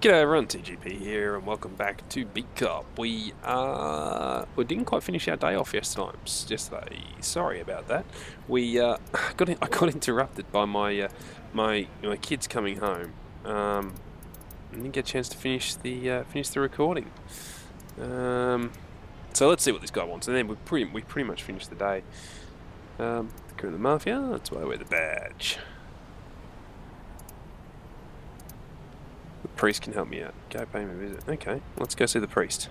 G'day everyone, TGP here, and welcome back to Beat Cop. We uh, we didn't quite finish our day off yesterday. Yesterday, sorry about that. We uh, got in, I got interrupted by my uh, my my kids coming home. Um, I didn't get a chance to finish the uh, finish the recording. Um, so let's see what this guy wants, and then we pretty we pretty much finished the day. Um, crew of the mafia. That's why I wear the badge. The priest can help me out. Go pay him a visit. Okay, let's go see the priest.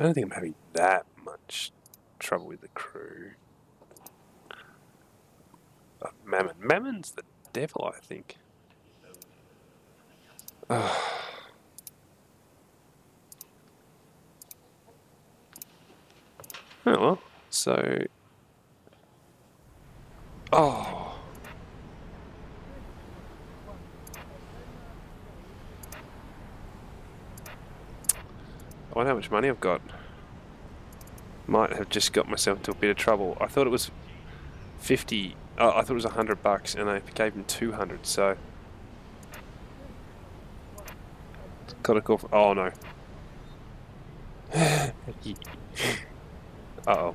I don't think I'm having that much trouble with the crew. Uh, Mammon. Mammon's the devil, I think. Oh. Oh well, so... Oh. I wonder how much money I've got. Might have just got myself into a bit of trouble. I thought it was 50... Oh, I thought it was 100 bucks and I gave him 200, so... Got a call for... Oh, no. Uh-oh.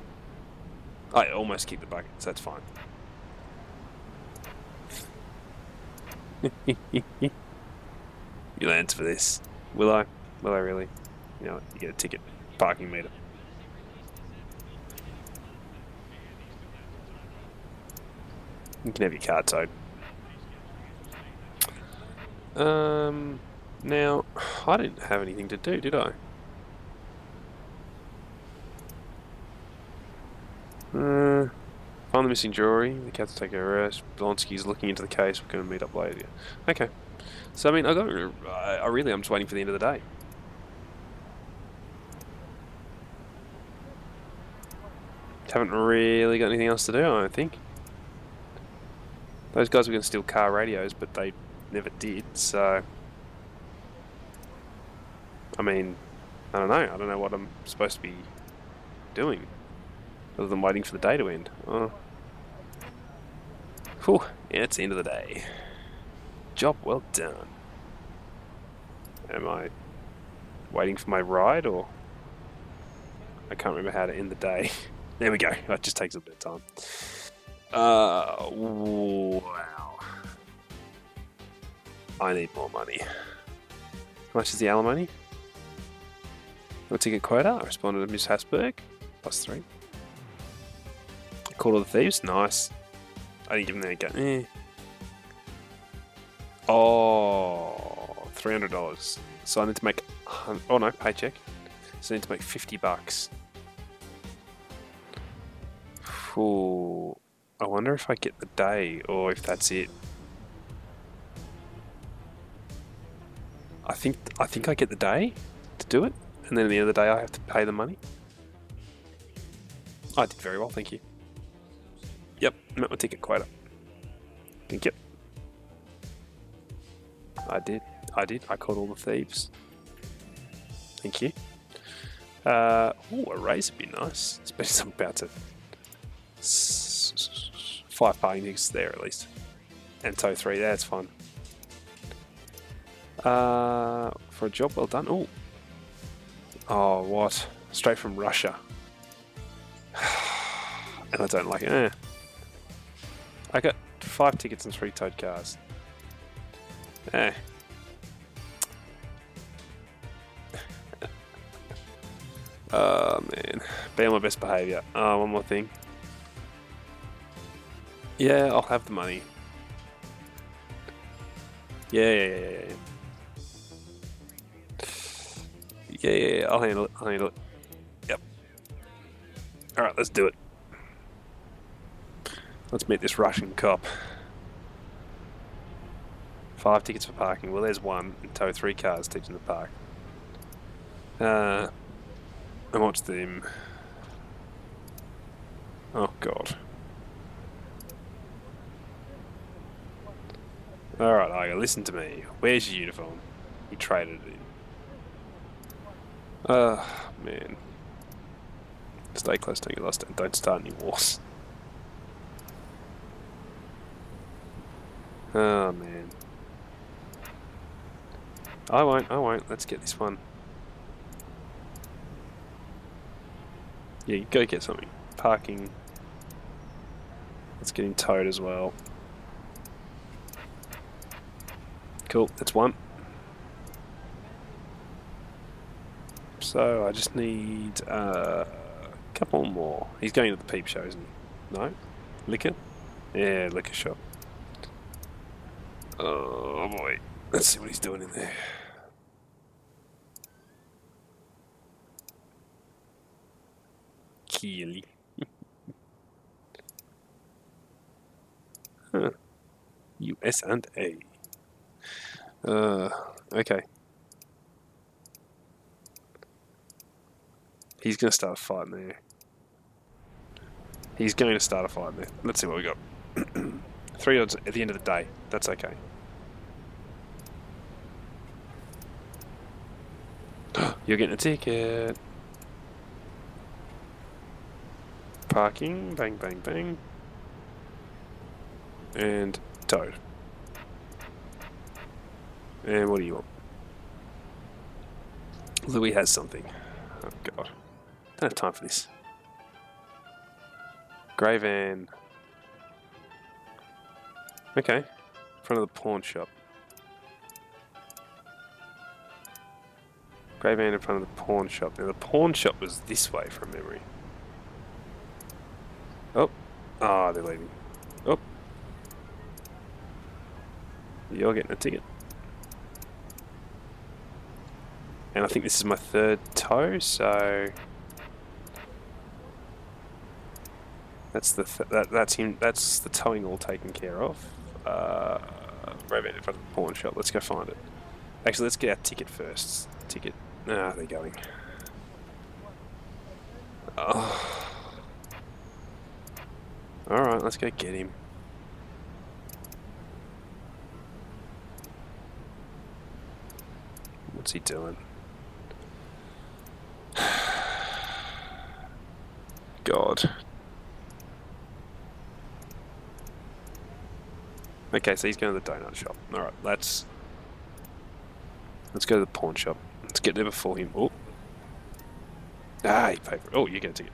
I almost kicked the bucket, so that's fine. You'll answer for this. Will I? Will I really? You know, you get a ticket. Parking meter. You can have your car towed. Um, now, I didn't have anything to do, did I? Uh, find the missing jewelry. The cat's take a rest. Blonsky's looking into the case. We're going to meet up later. Okay. So, I mean, I, got, I really, I'm just waiting for the end of the day. Haven't really got anything else to do, I don't think. Those guys were going to steal car radios, but they never did, so... I mean, I don't know. I don't know what I'm supposed to be doing other than waiting for the day to end. Oh. Whew, yeah, it's the end of the day. Job well done. Am I waiting for my ride or... I can't remember how to end the day. there we go, that just takes a bit of time. Uh, wow. I need more money. How much is the alimony? No ticket quota. I responded to Miss Hasberg. Plus three. Call of the Thieves. Nice. I didn't give them that go. Eh. Oh, $300. So I need to make... Oh no, paycheck. So I need to make 50 bucks. Ooh. I wonder if I get the day or if that's it. I think I think I get the day to do it, and then at the end of the day I have to pay the money. I did very well, thank you. Yep, met my ticket quota. Thank you. I did. I did. I caught all the thieves. Thank you. Uh, ooh, a raise would be nice. Especially I'm about to five parking tickets there at least. And tow three, that's fine. Uh, for a job well done. Oh, oh, what? Straight from Russia. and I don't like it. Eh. I got five tickets and three towed cars. Eh. oh man, be on my best behaviour. Oh, one more thing. Yeah, I'll have the money. Yeah, yeah, yeah, yeah. Yeah, yeah, yeah, I'll handle it. I'll handle it. Yep. Alright, let's do it. Let's meet this Russian cop. Five tickets for parking. Well, there's one. Tow three cars teaching the park. Uh, and watch them. Oh, God. Alright, Iger, listen to me. Where's your uniform? You traded it in. Ah, uh, man. Stay close to your lost, and don't start any wars. Oh man. I won't, I won't. Let's get this one. Yeah, go get something. Parking. Let's get towed as well. Cool, that's one. So I just need uh, a couple more. He's going to the peep show, isn't he? No? Liquor? Yeah, liquor shop. Oh boy. Let's see what he's doing in there. Keely. huh. US and A. Uh, okay. He's going to start a fight there. He's going to start a fight there. Let's see what we got. Three odds at the end of the day. That's okay. You're getting a ticket. Parking. Bang, bang, bang. And towed. And what do you want? Louis has something. Oh god. Don't have time for this. Grey van. Okay. In front of the pawn shop. Grey van in front of the pawn shop. Now the pawn shop was this way from memory. Oh. Ah, oh, they're leaving. Oh. You're getting a ticket. And I think this is my third toe, so that's the th that that's him. That's the towing all taken care of. Uh, in front of the pawn shop. Let's go find it. Actually, let's get our ticket first. Ticket. Ah, they're going. Oh. All right, let's go get him. What's he doing? God. Okay, so he's going to the donut shop. Alright, let's... Let's go to the pawn shop. Let's get there before him. Oh. Ah, he paid for it. Oh, you get a ticket.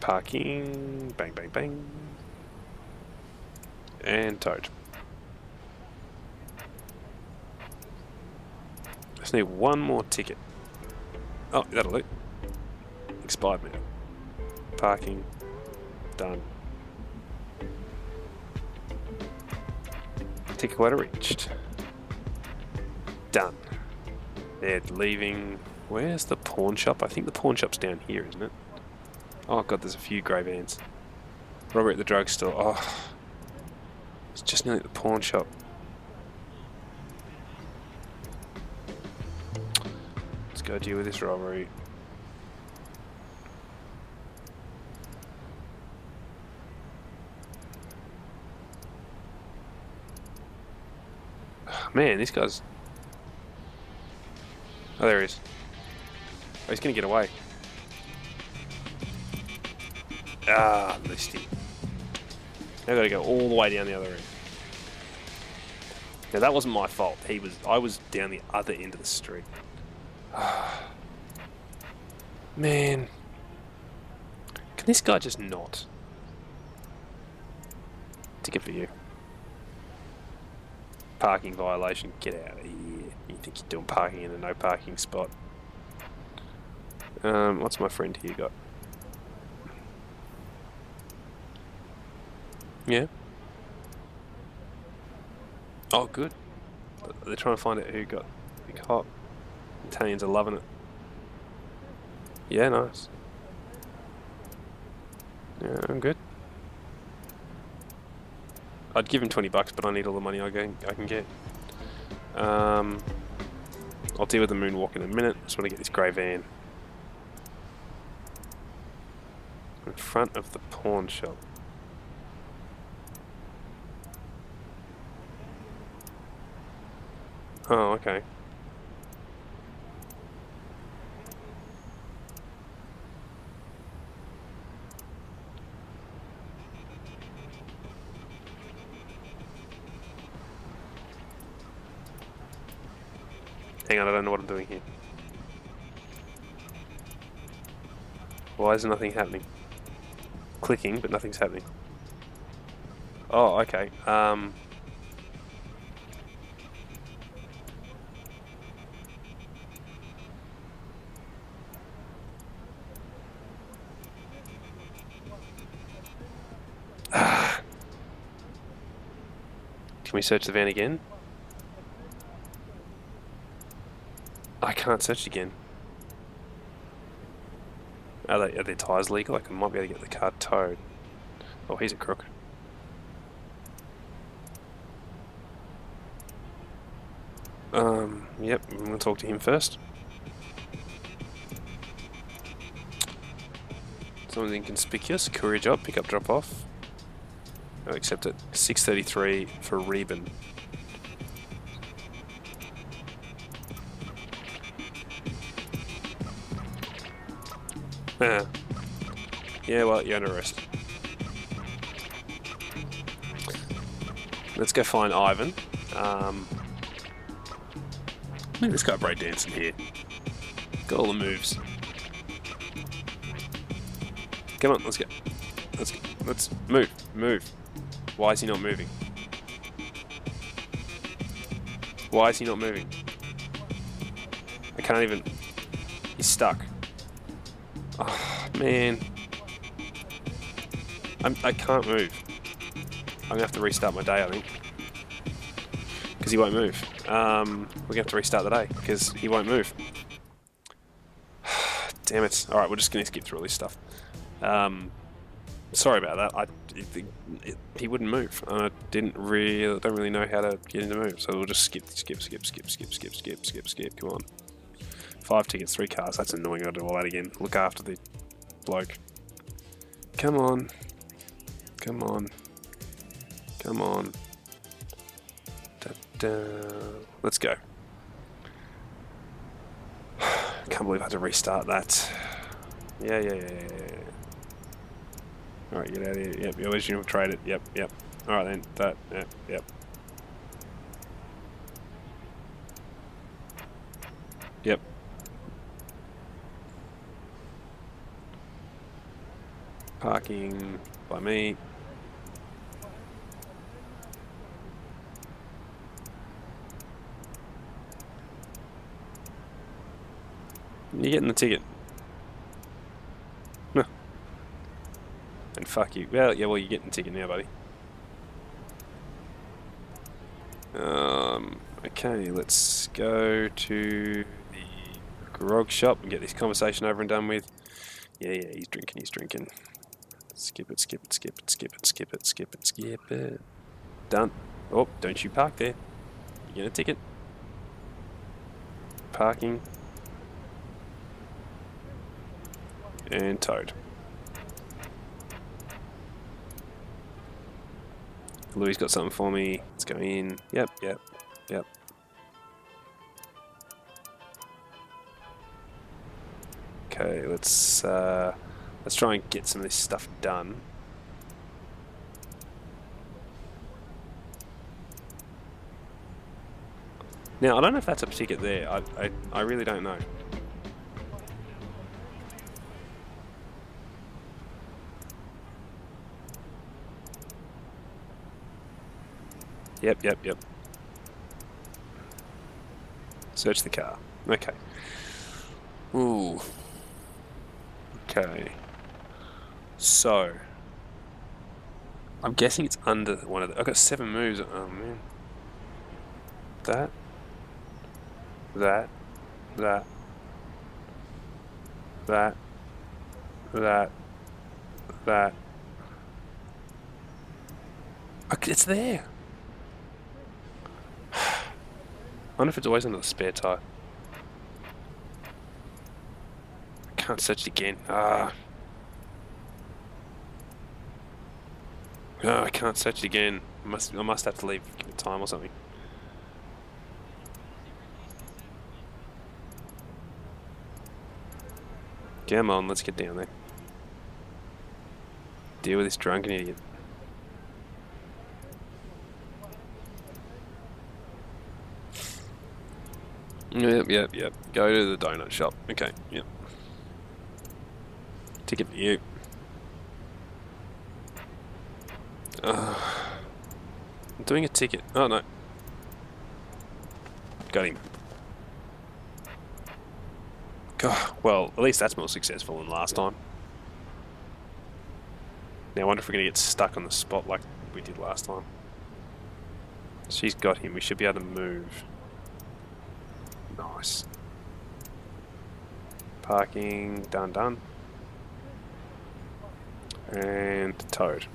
Parking. Bang, bang, bang. And towed. Just need one more ticket. Oh, that'll do. Expired now. Parking. Done. Ticket quota reached. Done. They're leaving. Where's the pawn shop? I think the pawn shop's down here, isn't it? Oh god, there's a few grey vans. Robbery at the drugstore. Oh. It's just nearly the pawn shop. Let's go deal with this robbery. Man, this guy's... Oh, there he is. Oh, he's going to get away. Ah, him. Now got to go all the way down the other end. Now that wasn't my fault. He was. I was down the other end of the street. Man, can this guy just not? Ticket for you parking violation, get out of here. You think you're doing parking in a no parking spot. Um, what's my friend here got? Yeah. Oh, good. They're trying to find out who got the cop. Italians are loving it. Yeah, nice. Yeah, I'm good. I'd give him 20 bucks, but I need all the money I can, I can get. Um, I'll deal with the moonwalk in a minute. I Just want to get this grey van. In front of the pawn shop. Oh, okay. Hang on, I don't know what I'm doing here. Why is nothing happening? Clicking, but nothing's happening. Oh, okay. Um... Can we search the van again? I can't search again. Are, they, are their tyres legal? I might be able to get the car towed. Oh, he's a crook. Um, yep, I'm going to talk to him first. Something inconspicuous, courier job, pick up, drop off. I'll accept it. 633 for Reben. Yeah, well, you're under arrest. Let's go find Ivan. Um, look at this guy breakdancing here. Got all the moves. Come on, let's go. Let's go. Let's move. Move. Why is he not moving? Why is he not moving? I can't even... He's stuck. Man. I'm, I can't move. I'm going to have to restart my day, I think. Because he won't move. Um, we're going to have to restart the day, because he won't move. Damn it. Alright, we're just going to skip through all this stuff. Um, sorry about that. I it, it, he wouldn't move. I didn't really don't really know how to get him to move, so we'll just skip, skip, skip, skip, skip, skip, skip, skip, skip. Come on, five tickets, three cars. That's annoying. I'll do all that again. Look after the bloke. Come on, come on, come on. Da, da. Let's go. Can't believe I had to restart that. Yeah, yeah, yeah, yeah. yeah. Alright, get out of here. Yep, you always trade it. Yep, yep. Alright then, that, yep. Yep. Parking by me. You're getting the ticket. No. And fuck you. Well, yeah, well, you're getting a ticket now, buddy. Um, okay, let's go to the grog shop and get this conversation over and done with. Yeah, yeah, he's drinking, he's drinking. Skip it, skip it, skip it, skip it, skip it, skip it, skip it. Done. Oh, don't you park there. You get a ticket. Parking. And towed. Louis got something for me. Let's go in. Yep, yep, yep. Okay, let's uh, let's try and get some of this stuff done. Now, I don't know if that's a ticket there. I, I, I really don't know. Yep, yep, yep. Search the car. Okay. Ooh. Okay. So. I'm guessing it's under one of the... I've got seven moves. Oh, man. That. That. That. That. That. That. Okay, it's there. I wonder if it's always under the spare tire. I can't search it again. Ah. Oh, I can't search it again. I must, I must have to leave time or something. Come on, let's get down there. Deal with this drunken idiot. Yep, yep, yep. Go to the donut shop. Okay, yep. Ticket for you. Uh, I'm doing a ticket. Oh no. Got him. God, well, at least that's more successful than last time. Now I wonder if we're going to get stuck on the spot like we did last time. She's got him. We should be able to move. Nice. Parking. Done, done. And towed.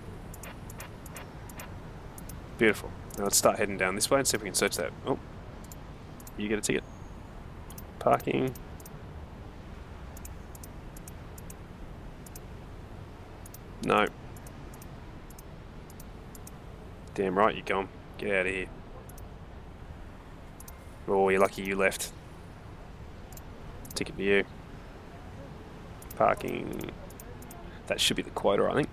Beautiful. Now let's start heading down this way and see if we can search that. Oh. You get a ticket. Parking. No. Damn right you're gone. Get out of here. Oh, you're lucky you left. Ticket for you. Parking. That should be the quota, I think.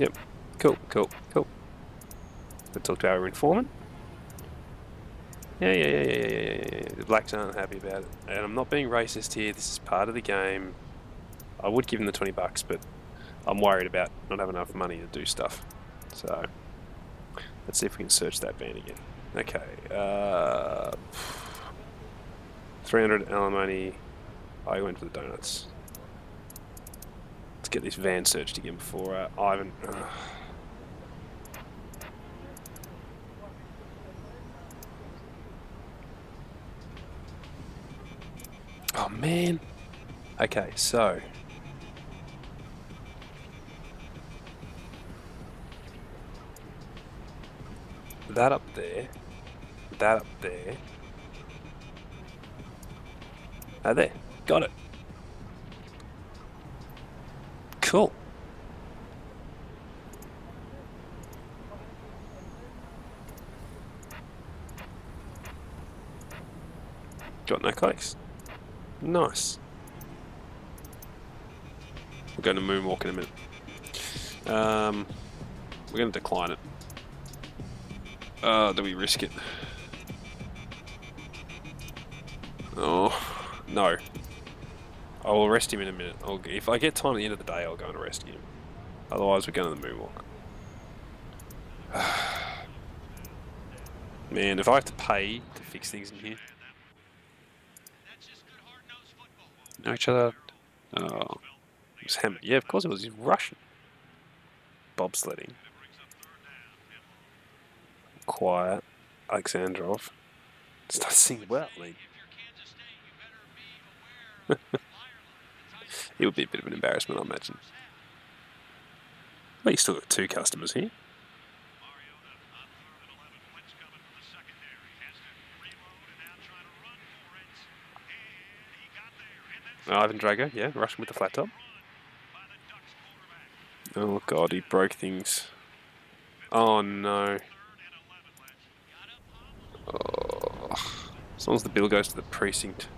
Yep. Cool, cool, cool. Let's talk to our informant. Yeah, yeah, yeah, yeah, yeah, yeah, yeah. The blacks aren't happy about it. And I'm not being racist here, this is part of the game. I would give them the 20 bucks, but I'm worried about not having enough money to do stuff. So, let's see if we can search that van again. Okay, uh, 300 alimony. I went for the donuts. Get this van searched again before uh, Ivan. Uh, Oh man. Okay, so that up there, that up there. Ah, there. Got it. Cool. Got no clicks. Nice. We're going to moonwalk in a minute. Um, we're going to decline it. Uh, do we risk it? Oh, no. I will arrest him in a minute. I'll, if I get time at the end of the day, I'll go and arrest him. Otherwise, we're going to the moonwalk. Man, if I have to pay to fix things in here. Know each other. Oh, it was. Yeah, of course it was. He's Russian. Bobsledding. Quiet. Alexandrov. Start singing well, Lee. it would be a bit of an embarrassment, I imagine. Well, you still got two customers here. Ivan Drago, yeah, rushing with the flat top. Oh god, he broke things. Oh no. Oh. As long as the bill goes to the precinct.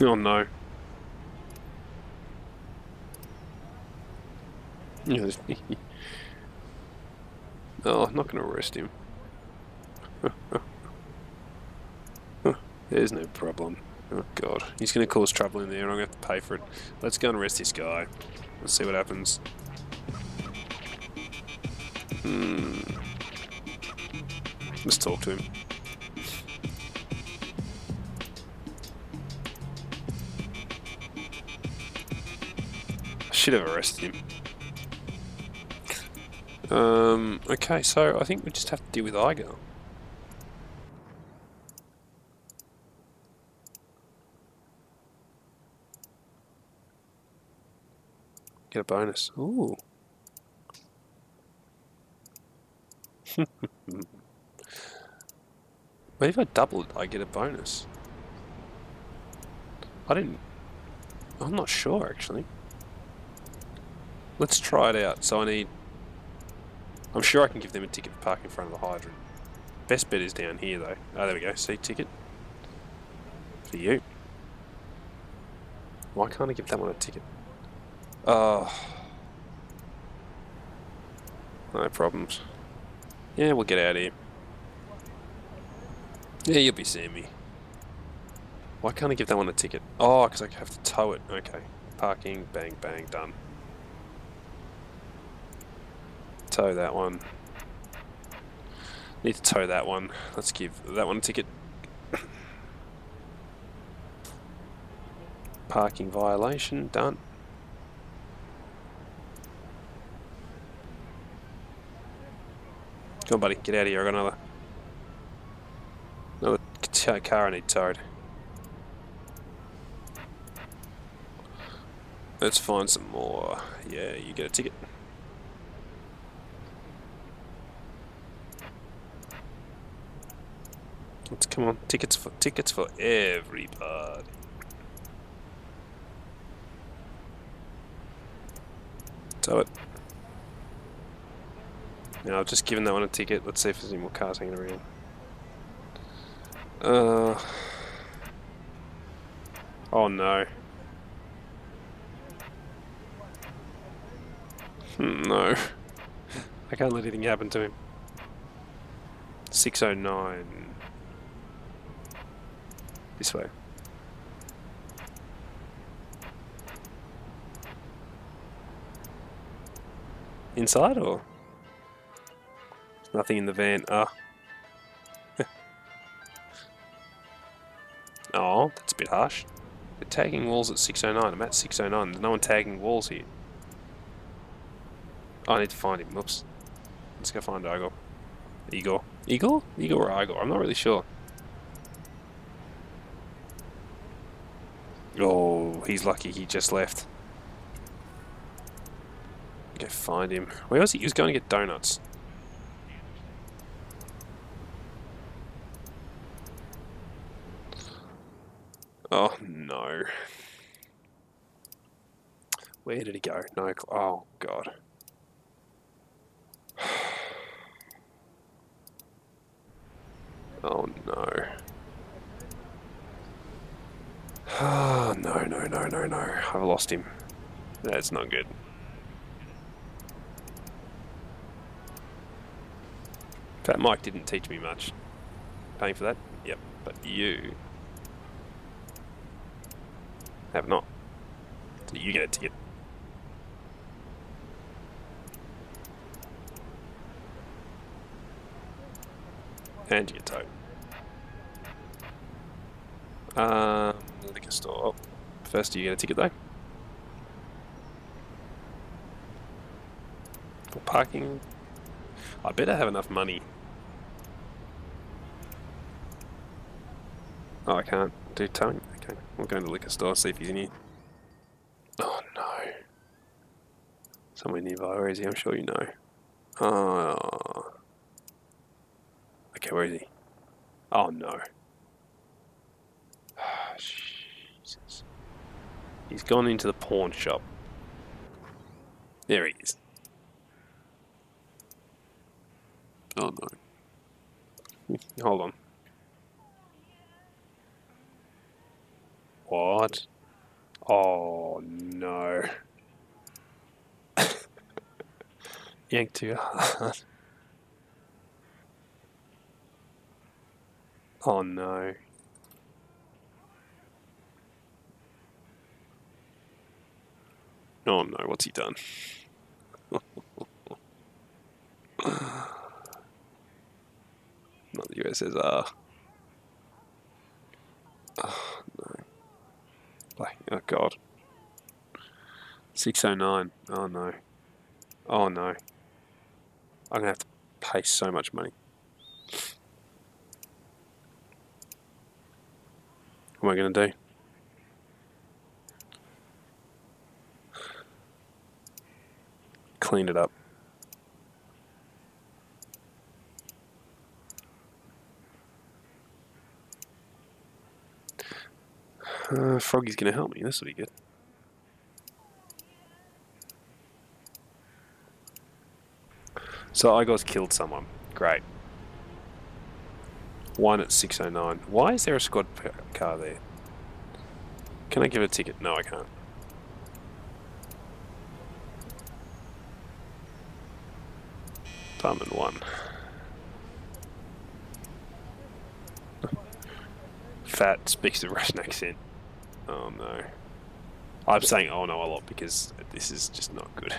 oh no. Oh, I'm not going to arrest him. There's no problem. Oh god, he's going to cause trouble in there and I'm going to have to pay for it. Let's go and arrest this guy. Let's see what happens. Hmm. Let's talk to him. Should have arrested him. Um, okay, so I think we just have to deal with Iger. Get a bonus. Ooh. But if I double it, I get a bonus. I didn't... I'm not sure, actually. Let's try it out. So I need I'm sure I can give them a ticket for parking in front of the hydrant. Best bet is down here though. Oh, there we go. See ticket. For you. Why can't I give that one a ticket? Oh. No problems. Yeah, we'll get out of here. Yeah, you'll be seeing me. Why can't I give that one a ticket? Oh, because I have to tow it. Okay. Parking, bang, bang, done. Tow that one. Need to tow that one. Let's give that one a ticket. Parking violation, done. Come on, buddy, get out of here. I got another, another car I need towed. Let's find some more. Yeah, you get a ticket. Let's come on, tickets for tickets for everybody. Tow it. Now I've just given that one a ticket. Let's see if there's any more cars hanging around. Uh. Oh no. Hmm, no. I can't let anything happen to him. 609. This way. Inside or? There's nothing in the van. Ah. oh, that's a bit harsh. They're tagging walls at 609. I'm at 609. There's no one tagging walls here. Oh, I need to find him. Whoops. Let's go find Igor. Igor. Igor? Igor or Igor? I'm not really sure. Oh, he's lucky he just left. Go find him. Where was he? He was going to get donuts. Oh, no. Where did he go? No, oh, God. Oh, no. Oh, no, no, no, no, no. I've lost him. That's not good. Fat Mike didn't teach me much. Paying for that? Yep. But you have not. So you get a ticket. And you get towed. Um, liquor store. First, you get a ticket though. For parking. I better have enough money. Oh, I can't do towing. Okay, we'll go to the liquor store, see if he's in here. Oh no. Somewhere nearby, where is he? I'm sure you know. Oh. Okay, where is he? Oh no. Jesus. He's gone into the pawn shop. There he is. Oh no. Hold on. What? Oh no. Yank too hard. Oh no. Oh no, what's he done? Not the USSR. Oh no. Like, oh god. 609. Oh no. Oh no. I'm gonna have to pay so much money. What am I going to do? Clean it up. Uh, Froggy's going to help me. This will be good. So I got killed someone. Great. One at 609. Why is there a squad car there? Can I give a ticket? No, I can't. Diamond one. Fat speaks the Russian accent. Oh no. I'm saying oh no a lot because this is just not good.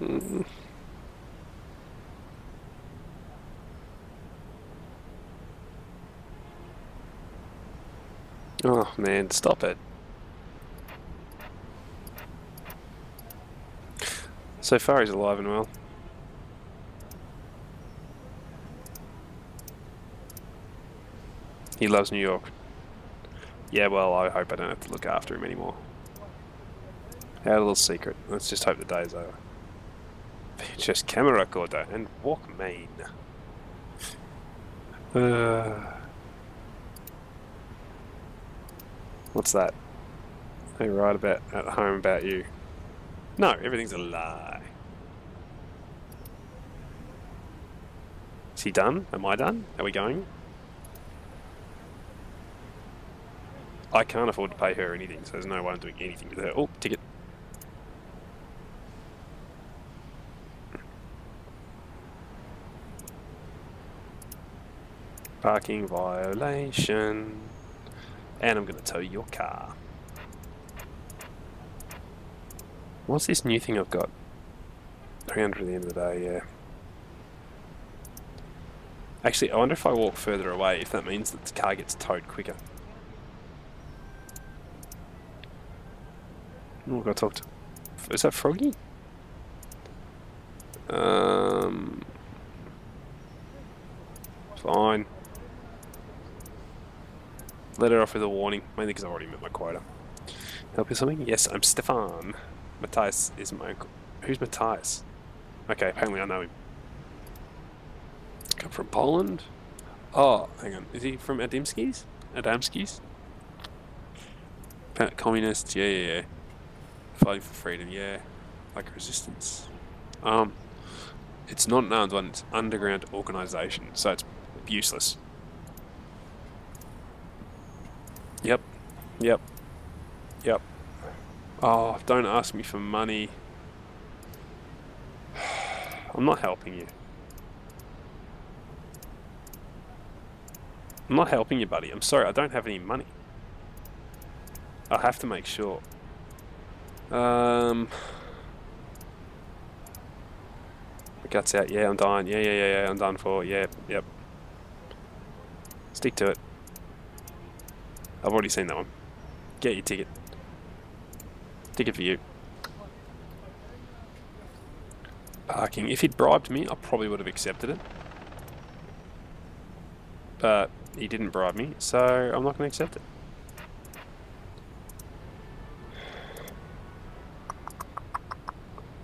Mm. Oh man, stop it. So far he's alive and well. He loves New York. Yeah, well, I hope I don't have to look after him anymore. Our little secret. Let's just hope the day's over. Just camera recorder and Walkman. Uh, what's that? They write about at home about you. No, everything's a lie. Is he done? Am I done? Are we going? I can't afford to pay her anything, so there's no way I'm doing anything with her. Oh, ticket. Parking violation. And I'm going to tow your car. What's this new thing I've got? 300 at the end of the day, yeah. Actually, I wonder if I walk further away, if that means that the car gets towed quicker. Got to talk to... Is that Froggy? Um... Fine. Let her off with a warning, mainly because I've already met my quota. Help you something? Yes, I'm Stefan. Matthias is my uncle. Who's Matthias? Okay, apparently I know him. Come from Poland? Oh, hang on. Is he from Adamski's? Adamski's? Communist? Yeah, yeah, yeah. Fighting for freedom, yeah. Like resistance. Um, it's not an armed one, it's underground organisation, so it's useless. Yep. Yep. Yep. Oh, don't ask me for money. I'm not helping you. I'm not helping you, buddy. I'm sorry, I don't have any money. I have to make sure. Um... Guts out. Yeah, I'm dying. Yeah, yeah, yeah, yeah. I'm done for. Yeah, yep. Stick to it. I've already seen that one. Get your ticket. Ticket for you. Parking. If he'd bribed me, I probably would have accepted it. But he didn't bribe me, so I'm not going to accept it.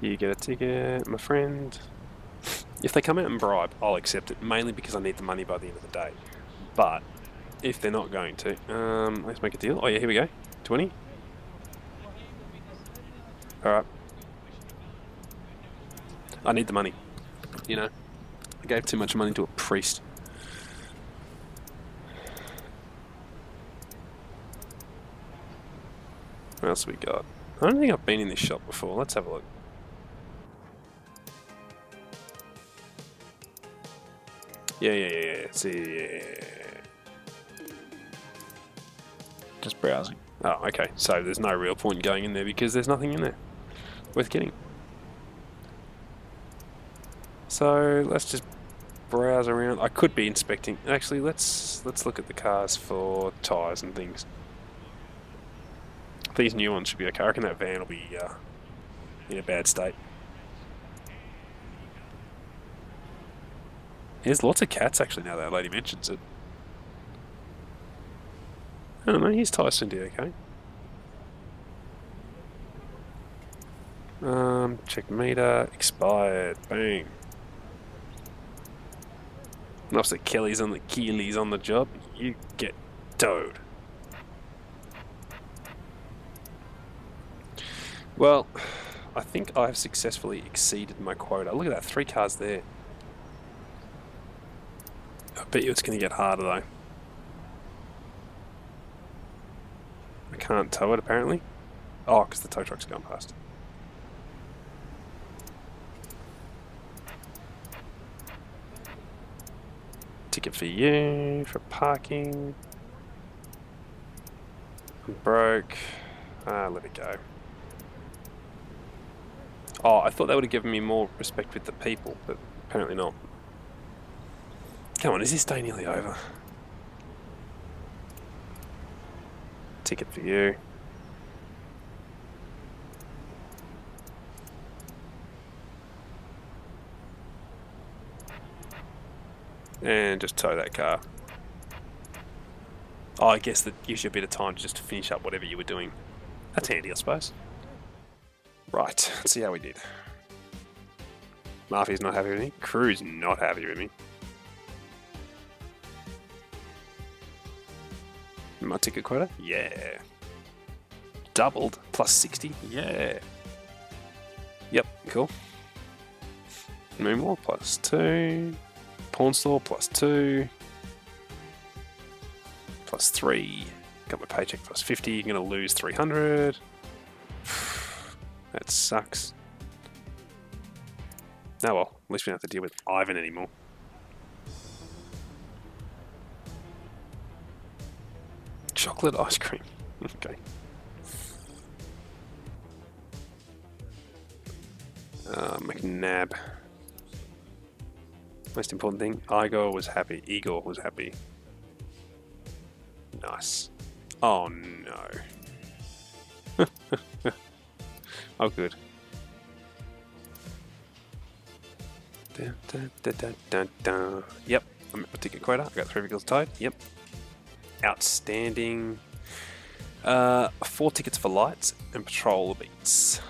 You get a ticket, my friend. If they come out and bribe, I'll accept it, mainly because I need the money by the end of the day. But, if they're not going to, um, let's make a deal. Oh yeah, here we go. 20? Alright. I need the money. You know, I gave too much money to a priest. What else we got? I don't think I've been in this shop before. Let's have a look. Yeah, yeah, yeah, yeah. See, yeah. Just browsing. Oh, okay. So there's no real point going in there because there's nothing in there worth getting. So let's just browse around. I could be inspecting. Actually, let's let's look at the cars for tyres and things. These new ones should be okay. I reckon that van will be uh, in a bad state. There's lots of cats actually now that lady mentions it. I don't know, here's Tyson D, okay. Um, check meter, expired, bang. Enough the Kelly's on the Keely's on the job, you get towed. Well, I think I've successfully exceeded my quota. Look at that, three cars there. Bet you it's going to get harder though. I can't tow it apparently. Oh, because the tow truck's gone past. Ticket for you, for parking. I'm broke. Ah, let it go. Oh, I thought that would have given me more respect with the people, but apparently not. Come on, is this day nearly over? Ticket for you. And just tow that car. Oh, I guess that gives you a bit of time to just finish up whatever you were doing. That's handy, I suppose. Right, let's see how we did. Murphy's not happy with me. Crew's not happy with me. My ticket quota? Yeah. Doubled, plus 60? Yeah. Yep, cool. Moonwalk, plus 2. Pawn store, plus 2. Plus 3. Got my paycheck plus 50. You're going to lose 300. that sucks. Oh well, at least we don't have to deal with Ivan anymore. Chocolate ice cream. okay. Uh, McNab. Most important thing, Igor was happy. Igor was happy. Nice. Oh no. oh good. Dun, dun, dun, yep, I'm at ticket quota. I got three vehicles tied. Yep. Outstanding. Uh, four tickets for lights and patrol beats.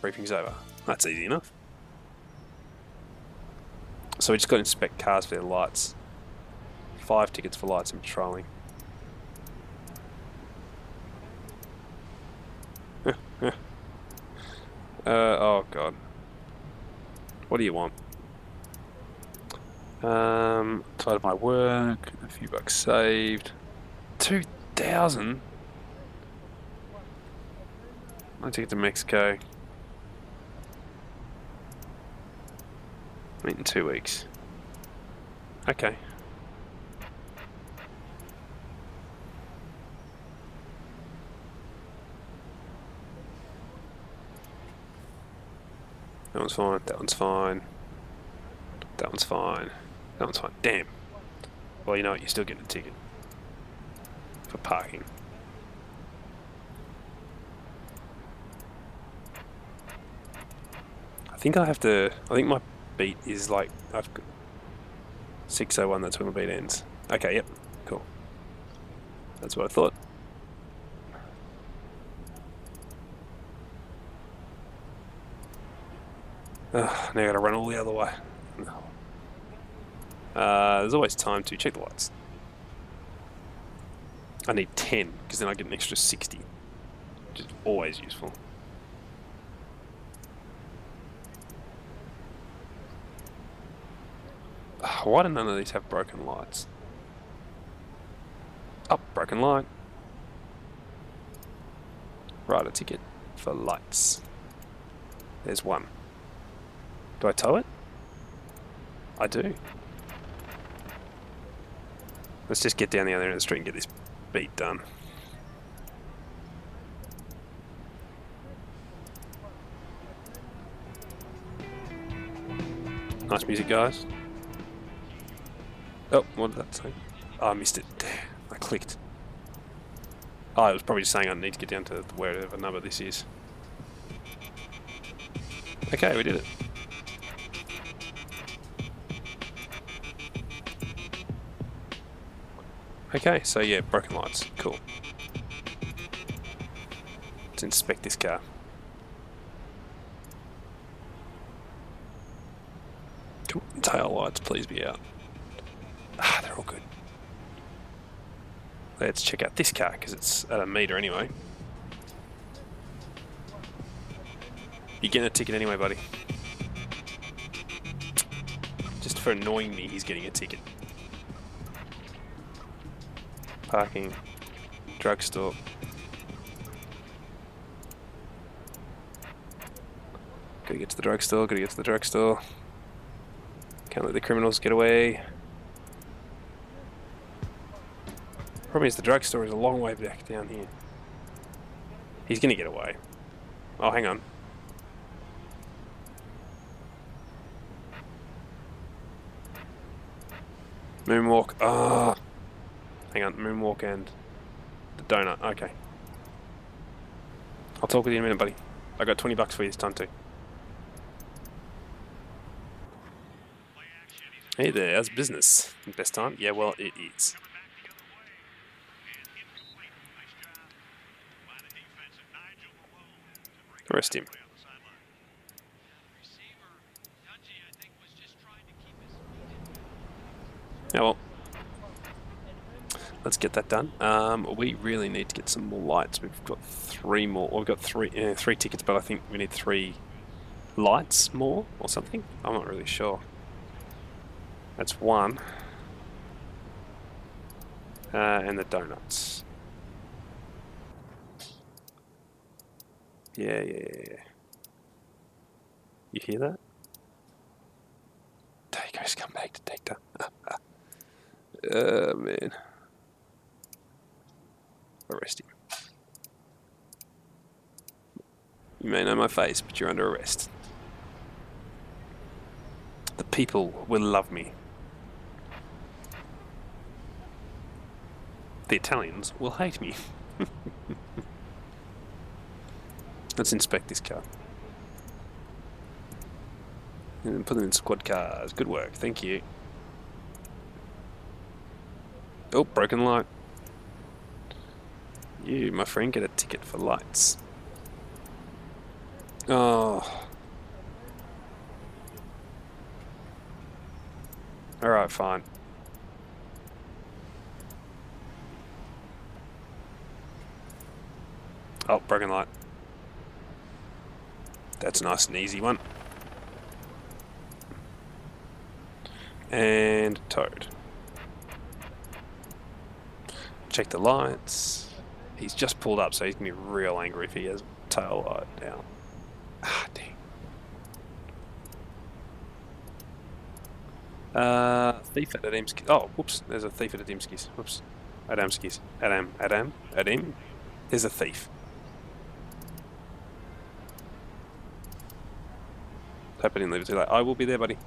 Briefing's over. That's easy enough. So we just got to inspect cars for their lights. Five tickets for lights and patrolling. uh, oh god. What do you want? Um, tired of my work, a few bucks saved. 2,000? I take it to Mexico. Meet in two weeks. Okay. That one's fine, that one's fine. That one's fine. That one's fine. Damn. Well, you know what, you're still getting a ticket. Parking. I think I have to... I think my beat is like... I've got 601, that's when my beat ends. Okay, yep. Cool. That's what I thought. Ugh, now I gotta run all the other way. No. Uh, there's always time to check the lights. I need 10, because then I get an extra 60. Which is always useful. Uh, why do none of these have broken lights? Up, oh, broken light. Right, a ticket for lights. There's one. Do I tow it? I do. Let's just get down the other end of the street and get this beat done. Nice music, guys. Oh, what did that say? Oh, I missed it. I clicked. Oh, it was probably just saying I need to get down to wherever number this is. Okay, we did it. Okay, so yeah, broken lights. Cool. Let's inspect this car. Tail lights, please be out. Ah, they're all good. Let's check out this car, because it's at a meter anyway. You're getting a ticket anyway, buddy. Just for annoying me, he's getting a ticket. Parking. Drugstore. Gotta get to the drugstore, gotta get to the drugstore. Can't let the criminals get away. Problem is the drugstore is a long way back down here. He's gonna get away. Oh, hang on. Moonwalk. Ah. Hang on, moonwalk and the donut. Okay. I'll talk with you in a minute, buddy. I got 20 bucks for you this time too. Hey there, how's business? Best time? Yeah, well, it is. Arrest him. Yeah, well, let's get that done. Um, we really need to get some more lights. We've got three more. Well, we've got three uh, three tickets, but I think we need three lights more or something. I'm not really sure. That's one. Uh, and the donuts. Yeah, yeah, yeah. You hear that? Dago's come back, detector. Oh, man. Arrest him. You may know my face, but you're under arrest. The people will love me. The Italians will hate me. Let's inspect this car. And put them in squad cars. Good work, thank you. Oh, broken light. You, my friend, get a ticket for lights. Oh. Alright, fine. Oh, broken light. That's a nice and easy one. And toad. Check the lights. He's just pulled up, so he's going to be real angry if he has tail light down. Ah, dang. Uh, thief at Adamski's. Oh, whoops. There's a thief at Adamski's. Whoops. Adamski's. Adam. Adam. Adam. There's a thief. Hope I didn't leave it too late. I will be there, buddy.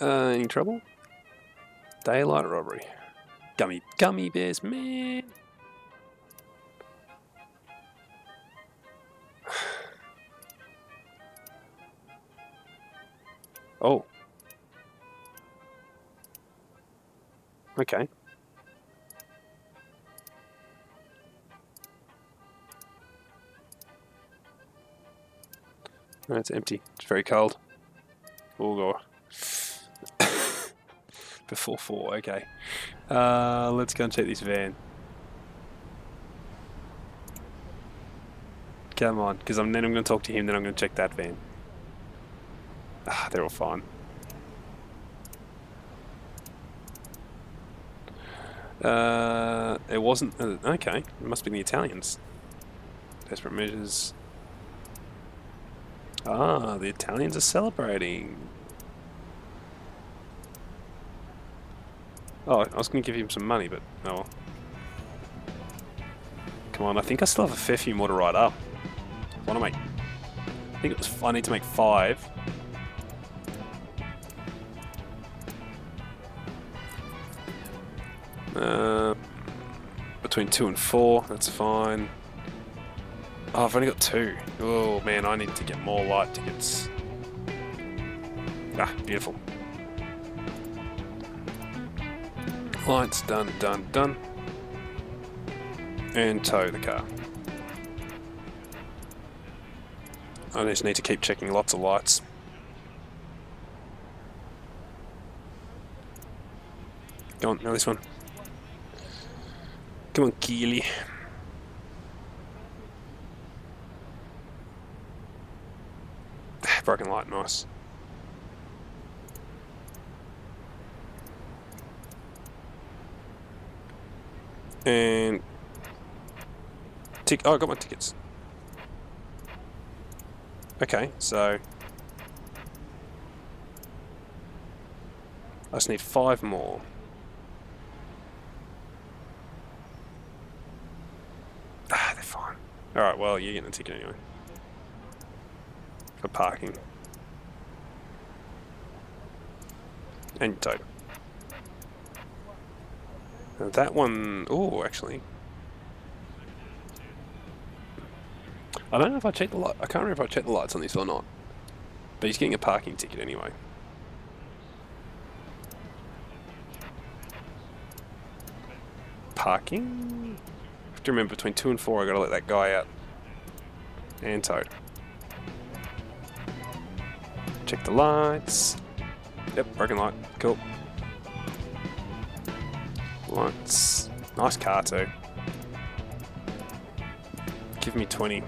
Uh, any trouble? Daylight robbery. Gummy, gummy bears, man. Oh. Okay. No, it's empty. It's very cold. Oh, God before four. Okay. Uh, let's go and check this van. Come on, because I'm, then I'm going to talk to him, then I'm going to check that van. Ah, they're all fine. Uh, it wasn't... Uh, okay, it must be the Italians. Desperate measures. Ah, the Italians are celebrating. Oh, I was going to give him some money, but oh well. Come on, I think I still have a fair few more to write up. I want to make... I think it was... I need to make five. Uh, between two and four, that's fine. Oh, I've only got two. Oh man, I need to get more light tickets. Ah, beautiful. Lights done, done, done. And tow the car. I just need to keep checking lots of lights. Go on, now this one. Come on, Keely. Broken light, nice. And tick. Oh, I got my tickets. Okay, so I just need five more. Ah, they're fine. Alright, well, you're getting a ticket anyway. For parking. And tote. That one... Oh, actually. I don't know if I checked the light. I can't remember if I checked the lights on this or not. But he's getting a parking ticket anyway. Parking? I have to remember between 2 and 4 I gotta let that guy out. And Toad. Check the lights. Yep, broken light. Cool. Lights. Nice car too. Give me 20.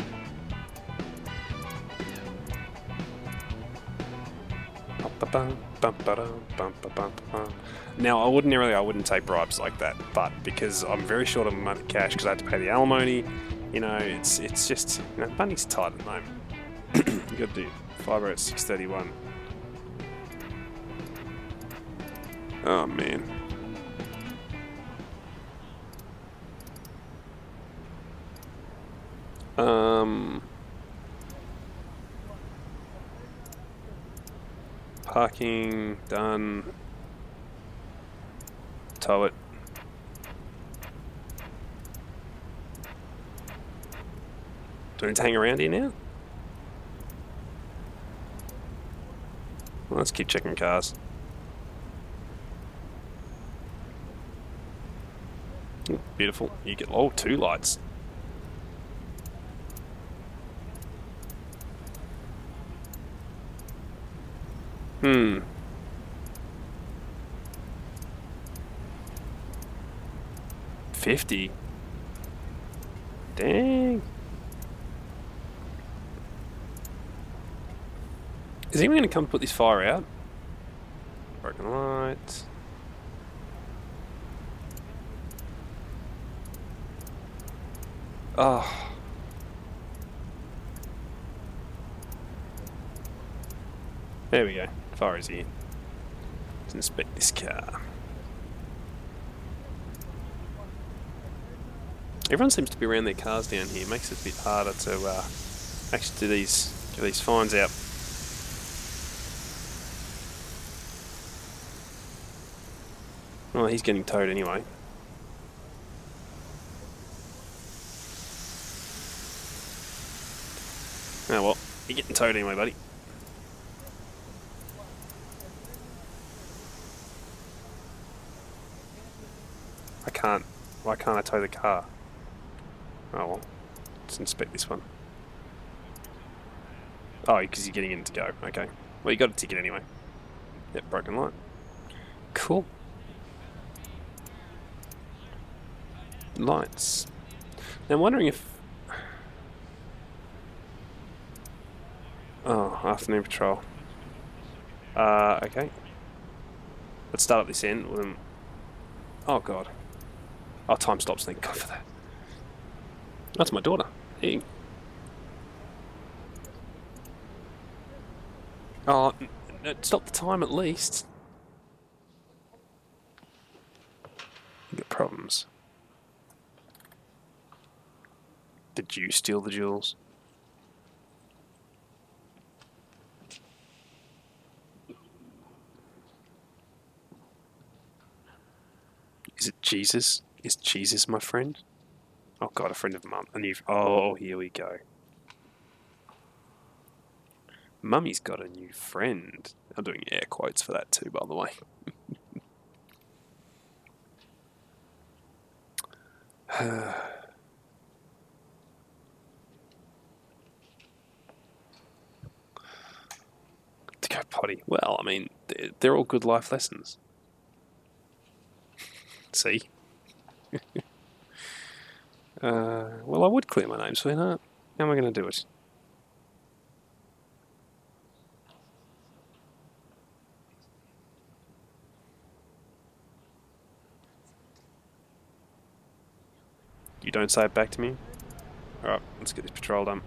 Now, I ordinarily I wouldn't take bribes like that, but because I'm very short of money cash because I had to pay the alimony, you know, it's it's just, you know, money's tight at the moment. you got to do fibre at 631. Oh man. Done. Tow it. Do I need to hang around here now? Well, let's keep checking cars. Beautiful. You get all oh two lights. Hmm. Fifty. Dang. Is anyone going to come put this fire out? Broken lights. Oh. There we go. Far is here. Let's inspect this car. Everyone seems to be around their cars down here. Makes it a bit harder to uh, actually do these do these fines out. Well, he's getting towed anyway. Oh well, you're getting towed anyway, buddy. Can't. Why can't I tow the car? Oh well. Let's inspect this one. Oh, because you're getting in to go. Okay. Well, you got a ticket anyway. Yep, broken light. Cool. Lights. Now I'm wondering if... Oh, afternoon patrol. Uh, okay. Let's start up this end. Oh god. Oh, time stops, thank God for that. That's my daughter. Hey. Oh, stop the time at least. You got problems. Did you steal the jewels? Is it Jesus? Is Jesus my friend? Oh god, a friend of mum. A new. Oh, here we go. Mummy's got a new friend. I'm doing air quotes for that too, by the way. to go potty. Well, I mean, they're all good life lessons. See? uh, well, I would clear my name, sweetheart. How am I going to do it? You don't say it back to me? Alright, let's get this patrol done.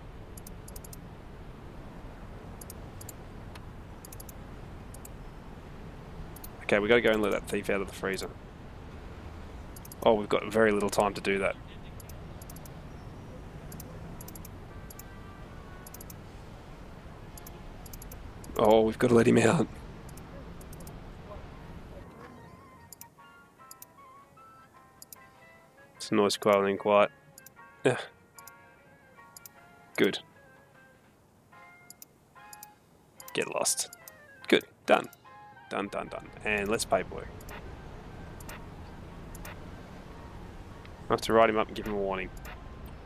Okay, we gotta go and let that thief out of the freezer. Oh, we've got very little time to do that. Oh, we've got to let him out. It's noise quieting quiet. Yeah. Good. Get lost. Good. Done. Done, done, done. And let's paperwork. I have to write him up and give him a warning.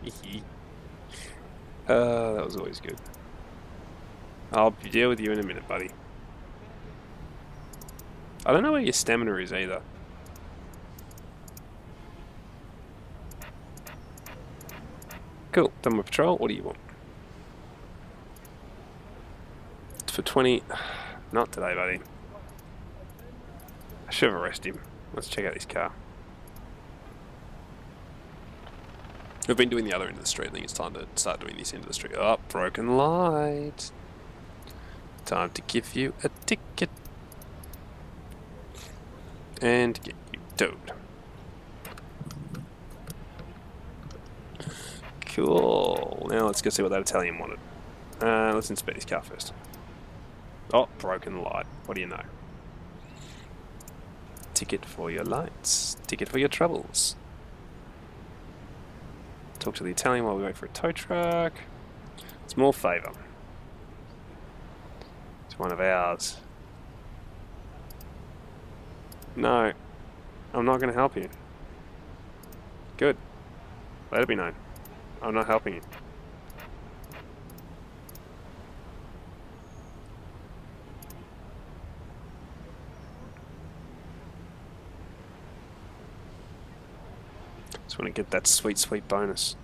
uh, that was always good. I'll deal with you in a minute, buddy. I don't know where your stamina is either. Cool, done my patrol. What do you want? It's for 20. Not today, buddy. I should have arrested him. Let's check out this car. We've been doing the other end of the street. I think it's time to start doing this end of the street. Oh, broken light. Time to give you a ticket. And get you towed. Cool. Now let's go see what that Italian wanted. Uh, let's inspect his car first. Oh, broken light. What do you know? Ticket for your lights. Ticket for your troubles. Talk to the Italian while we wait for a tow truck. Small favour It's one of ours. No, I'm not going to help you. Good. Let it be known. I'm not helping you. Just want to get that sweet, sweet bonus.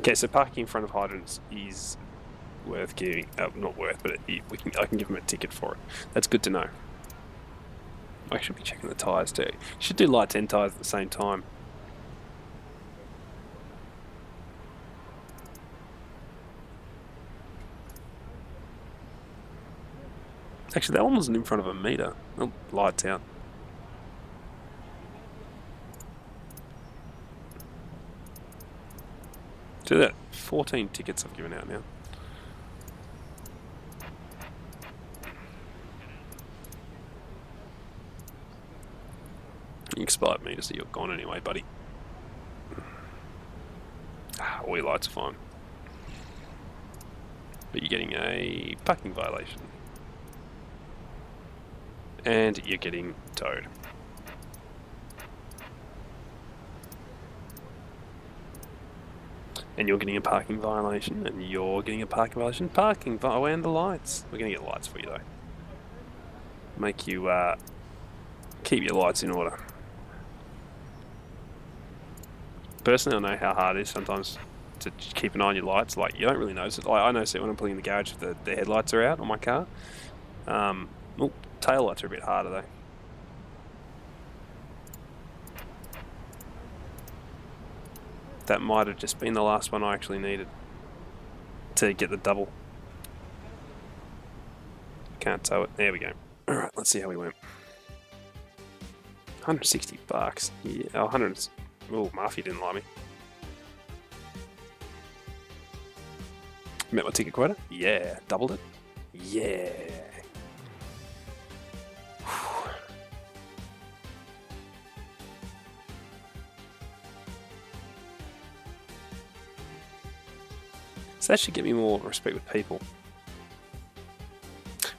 Okay, so parking in front of hydrants is worth giving, uh, not worth, but it, we can, I can give them a ticket for it. That's good to know. I should be checking the tyres too. Should do lights and tyres at the same time. Actually, that one wasn't in front of a meter. Oh, lights out. Do that. 14 tickets I've given out now. You expired me to see you're gone anyway, buddy. Ah, all your lights are fine. But you're getting a parking violation. And you're getting towed. And you're getting a parking violation, and you're getting a parking violation. Parking, oh, and the lights. We're going to get lights for you, though. Make you uh, keep your lights in order. Personally, I know how hard it is sometimes to keep an eye on your lights. Like, you don't really notice it. Like, I notice it when I'm pulling in the garage if the, the headlights are out on my car. Um, well, tail lights are a bit harder, though. That might have just been the last one I actually needed to get the double. Can't tow it. There we go. Alright, let's see how we went. 160 bucks. Yeah, oh, 100. Oh, Murphy didn't like me. Met my ticket quota? Yeah. Doubled it? Yeah. That should get me more respect with people.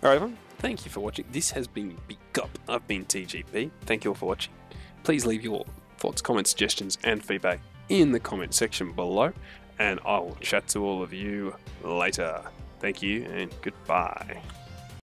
Alright everyone, thank you for watching. This has been Beat Cop. I've been TGP. Thank you all for watching. Please leave your thoughts, comments, suggestions and feedback in the comment section below and I will chat to all of you later. Thank you and goodbye.